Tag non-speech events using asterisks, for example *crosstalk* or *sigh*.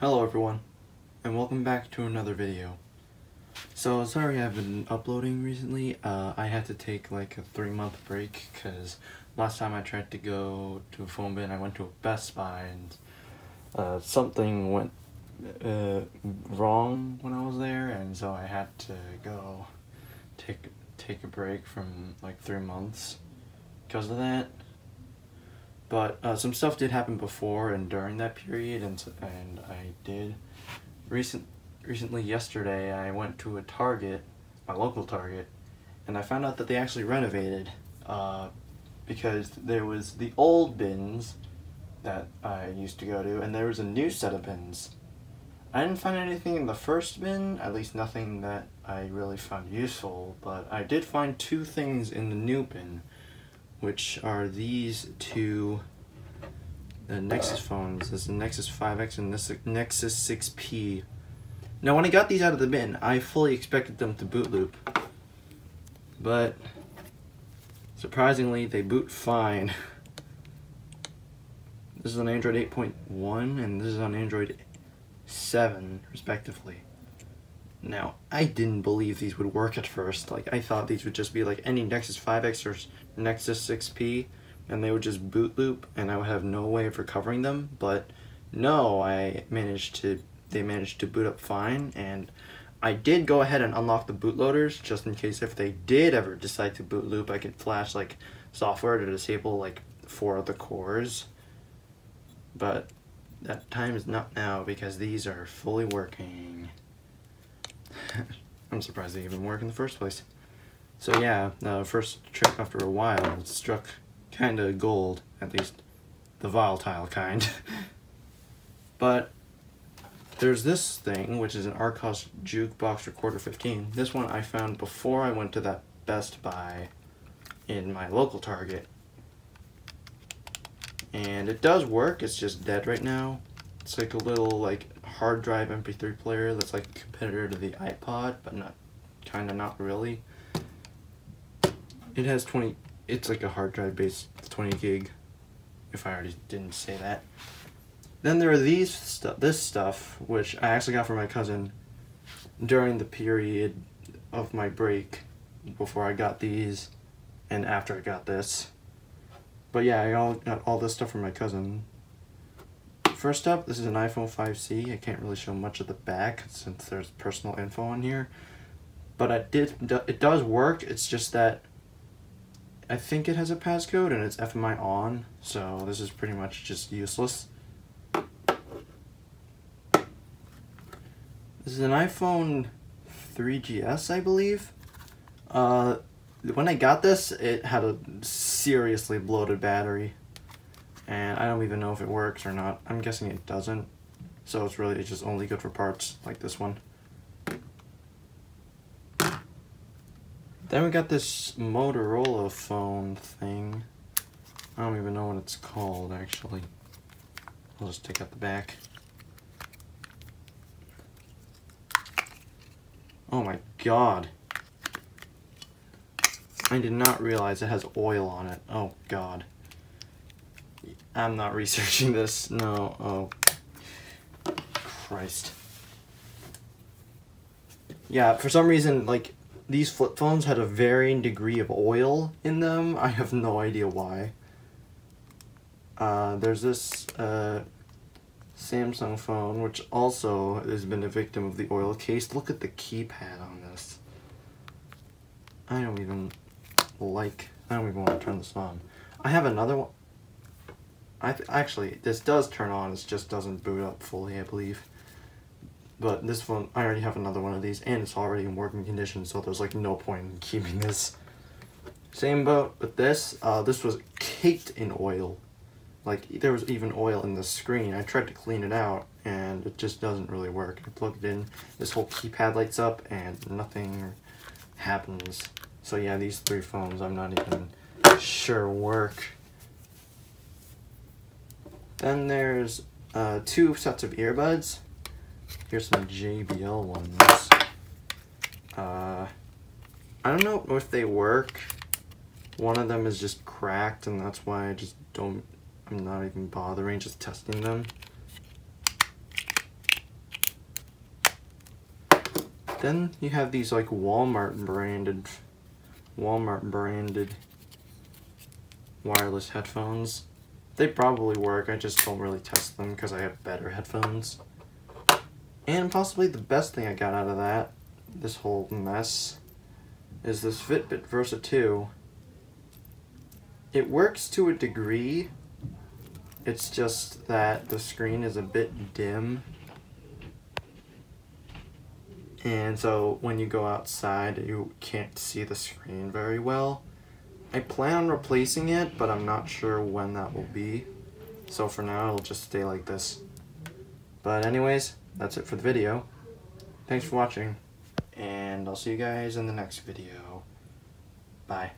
Hello everyone, and welcome back to another video. So, sorry I've been uploading recently. Uh, I had to take like a three month break because last time I tried to go to a phone bin, I went to a Best Buy and uh, something went uh, wrong when I was there, and so I had to go take take a break from like three months because of that. But uh, some stuff did happen before and during that period, and and I did recent recently yesterday I went to a Target, my local Target, and I found out that they actually renovated, uh, because there was the old bins that I used to go to, and there was a new set of bins. I didn't find anything in the first bin, at least nothing that I really found useful, but I did find two things in the new bin which are these two the Nexus phones. This is Nexus 5X and this Nexus 6P. Now when I got these out of the bin, I fully expected them to boot loop. But surprisingly, they boot fine. *laughs* This is on Android 8.1 and this is on Android 7 respectively. Now, I didn't believe these would work at first. Like, I thought these would just be like any Nexus 5X or Nexus 6P, and they would just boot loop, and I would have no way of recovering them. But no, I managed to, they managed to boot up fine, and I did go ahead and unlock the bootloaders, just in case if they did ever decide to boot loop, I could flash, like, software to disable, like, four of the cores. But that time is not now, because these are fully working. *laughs* I'm surprised they even work in the first place. So yeah, the first trip after a while, it struck kinda gold, at least the volatile kind. *laughs* but there's this thing, which is an Archos Jukebox Recorder 15. This one I found before I went to that Best Buy in my local Target. And it does work, it's just dead right now. It's like a little like hard drive MP3 player that's like a competitor to the iPod, but not kind of not really. It has 20, it's like a hard drive based 20 gig, if I already didn't say that. Then there are these stuff, this stuff, which I actually got from my cousin during the period of my break before I got these and after I got this. But yeah, I all got all this stuff from my cousin. First up, this is an iPhone 5C. I can't really show much of the back since there's personal info on here. But it, did, it does work, it's just that I think it has a passcode and it's FMI on, so this is pretty much just useless. This is an iPhone 3GS, I believe. Uh, when I got this, it had a seriously bloated battery and I don't even know if it works or not. I'm guessing it doesn't. So it's really it's just only good for parts like this one. Then we got this Motorola phone thing. I don't even know what it's called actually. I'll just take out the back. Oh my god. I did not realize it has oil on it. Oh god. I'm not researching this. No. Oh. Christ. Yeah, for some reason, like, these flip phones had a varying degree of oil in them. *laughs* I have no idea why. Uh, there's this uh, Samsung phone, which also has been a victim of the oil case. Look at the keypad on this. I don't even like, I don't even want to turn this on. I have another one. I actually, this does turn on, it just doesn't boot up fully, I believe. But this one, I already have another one of these, and it's already in working condition, so there's like no point in keeping this. Same boat with this, uh, this was caked in oil. Like, there was even oil in the screen. I tried to clean it out, and it just doesn't really work. I plug it in, this whole keypad lights up, and nothing happens. So yeah, these three phones I'm not even sure work. Then there's uh, two sets of earbuds. Here's some JBL ones. Uh, I don't know if they work. One of them is just cracked and that's why I just don't, I'm not even bothering just testing them. Then you have these like Walmart branded, Walmart branded wireless headphones. They probably work, I just don't really test them because I have better headphones. And possibly the best thing I got out of that, this whole mess, is this Fitbit Versa 2. It works to a degree, it's just that the screen is a bit dim. And so when you go outside, you can't see the screen very well. I plan on replacing it, but I'm not sure when that will be. So for now, it'll just stay like this. But anyways, that's it for the video. Thanks for watching, and I'll see you guys in the next video. Bye.